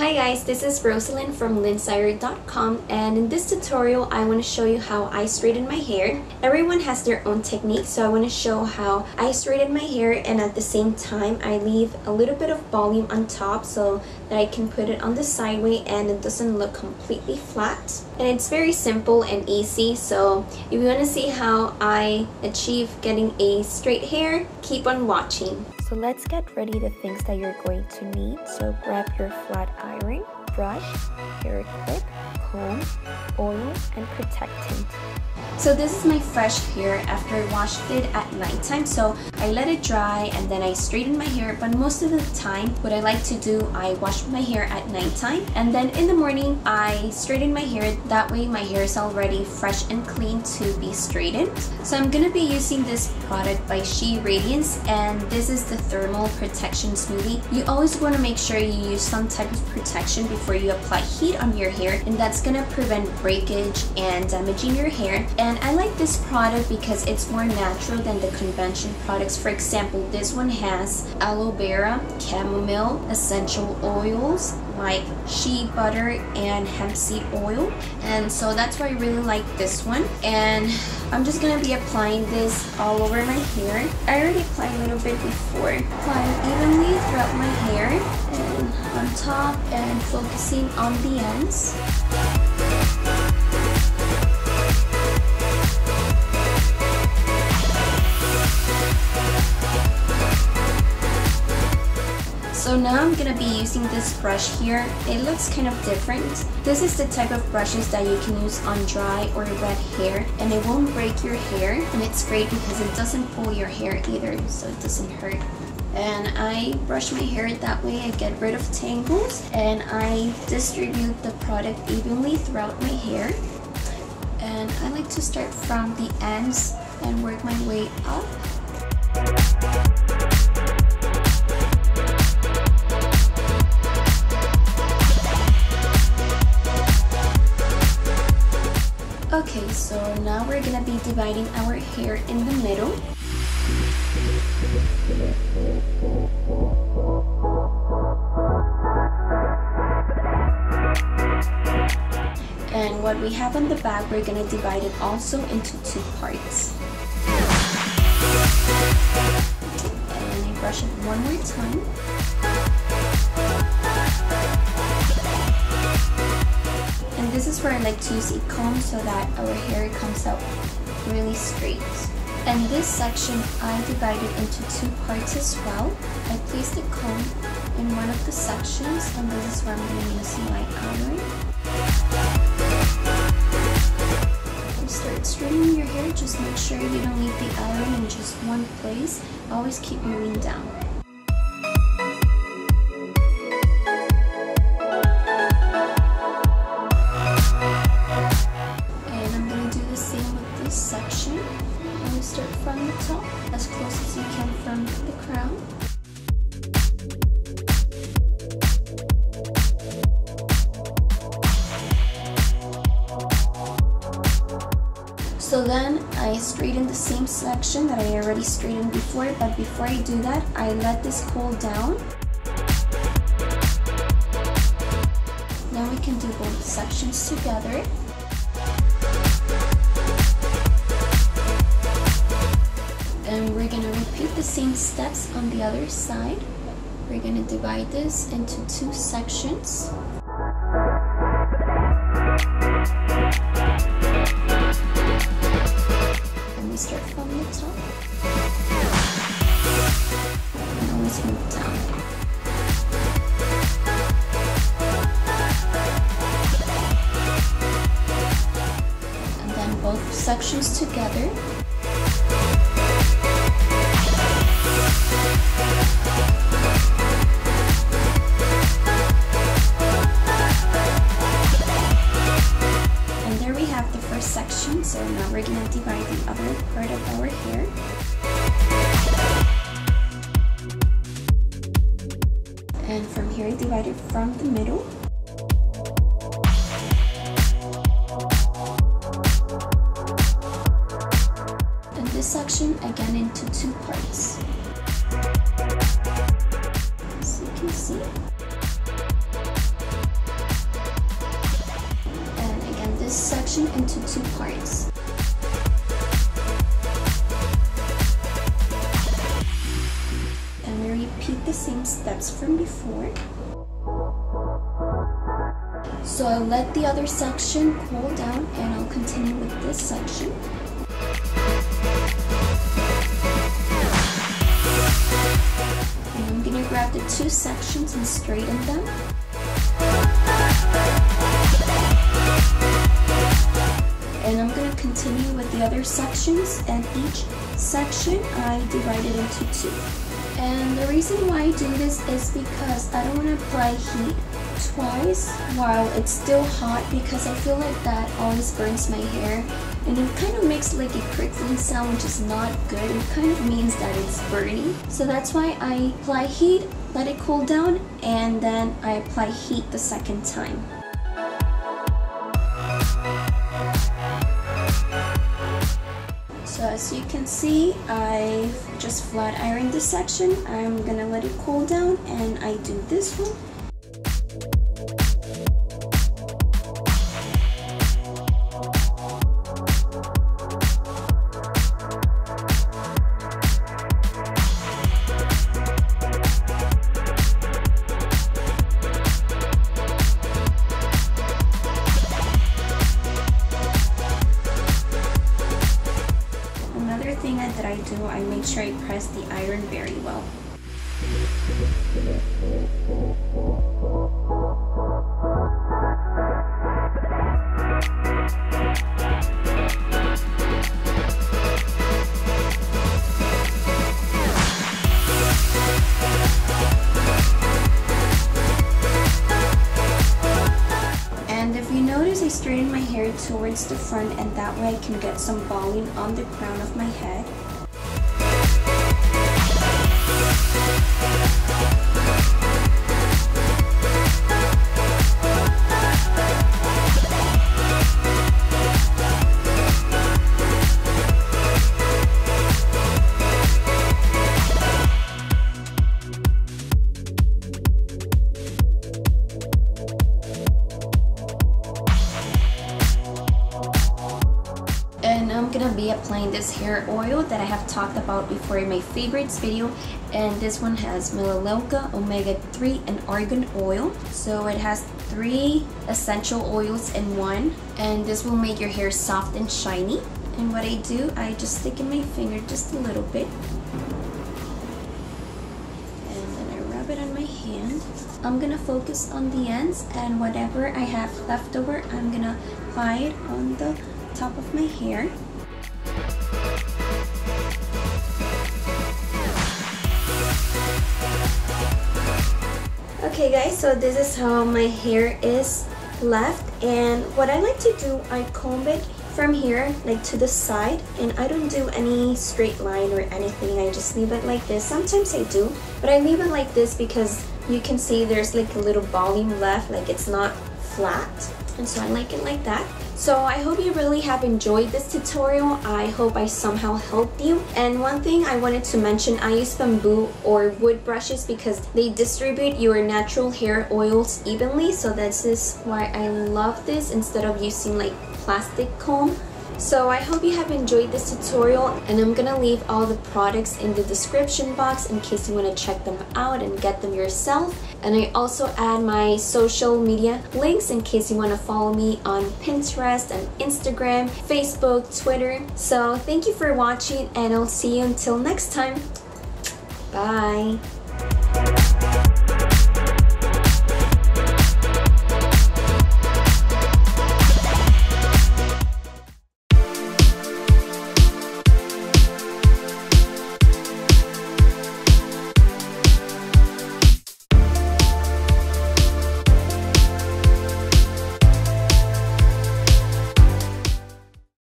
guys, this is Rosalyn from lynsire.com and in this tutorial I want to show you how I straighten my hair. Everyone has their own technique so I want to show how I straighten my hair and at the same time I leave a little bit of volume on top so that I can put it on the sideway and it doesn't look completely flat. And it's very simple and easy so if you want to see how I achieve getting a straight hair, keep on watching. So let's get ready the things that you're going to need. So grab your flat iron, brush, hair clip, comb, oil, and protectant. So this is my fresh hair after I washed it at nighttime. So I let it dry and then I straighten my hair. But most of the time, what I like to do, I wash my hair at nighttime. And then in the morning, I straighten my hair. That way my hair is already fresh and clean to be straightened. So I'm to be using this product by Shea Radiance. And this is the Thermal Protection Smoothie. You always want to make sure you use some type of protection before you apply heat on your hair. And that's to prevent breakage and damaging your hair. And and I like this product because it's more natural than the convention products. For example, this one has aloe vera, chamomile, essential oils like shea butter and hemp seed oil. And so that's why I really like this one. And I'm just gonna be applying this all over my hair. I already applied a little bit before. Applying evenly throughout my hair and on top and focusing on the ends. So now I'm gonna be using this brush here. It looks kind of different. This is the type of brushes that you can use on dry or wet hair and it won't break your hair and it's great because it doesn't pull your hair either so it doesn't hurt and I brush my hair that way I get rid of tangles and I distribute the product evenly throughout my hair and I like to start from the ends and work my way up so now we're gonna be dividing our hair in the middle. And what we have on the back, we're gonna divide it also into two parts. And brush it one more time. Where I like to use a comb so that our hair comes out really straight. And this section I divided into two parts as well. I placed the comb in one of the sections and this is where I'm going to use my iron. You start straightening your hair, just make sure you don't leave the iron in just one place. Always keep moving down. So then I straighten the same section that I already straightened before, but before I do that, I let this cool down. Now we can do both sections together. The same steps on the other side. We're gonna divide this into two sections. And we start from the top. And move down. And then both sections together. so now we're gonna divide the other part of our hair. And from here, divide it from the middle. And this section again into two parts. As you can see. And again, this section into two parts. From before. So I'll let the other section cool down and I'll continue with this section. And I'm gonna grab the two sections and straighten them. And I'm gonna continue with the other sections and each section I divided into two. And the reason why I do this is because I don't want to apply heat twice while it's still hot because I feel like that always burns my hair and it kind of makes like a crickling sound which is not good. It kind of means that it's burning. So that's why I apply heat, let it cool down, and then I apply heat the second time. So as you can see, I just flat ironed this section. I'm gonna let it cool down and I do this one. I make sure I press the iron very well. And if you notice, I straighten my hair towards the front and that way I can get some volume on the crown of my head. And I'm gonna be applying this hair oil that I have talked about before in my favorites video and this one has Melaleuca, omega-3 and argan oil. So it has three essential oils in one. And this will make your hair soft and shiny. And what I do I just stick in my finger just a little bit. And then I rub it on my hand. I'm gonna focus on the ends. And whatever I have left over I'm gonna apply it on the top of my hair. Okay guys, so this is how my hair is left and what I like to do, I comb it from here like to the side and I don't do any straight line or anything, I just leave it like this. Sometimes I do, but I leave it like this because you can see there's like a little volume left, like it's not flat and so I like it like that. So I hope you really have enjoyed this tutorial. I hope I somehow helped you. And one thing I wanted to mention, I use bamboo or wood brushes because they distribute your natural hair oils evenly. So this is why I love this instead of using like plastic comb. So I hope you have enjoyed this tutorial and I'm gonna leave all the products in the description box in case you want to check them out and get them yourself. And I also add my social media links in case you want to follow me on Pinterest and Instagram, Facebook, Twitter. So thank you for watching and I'll see you until next time. Bye.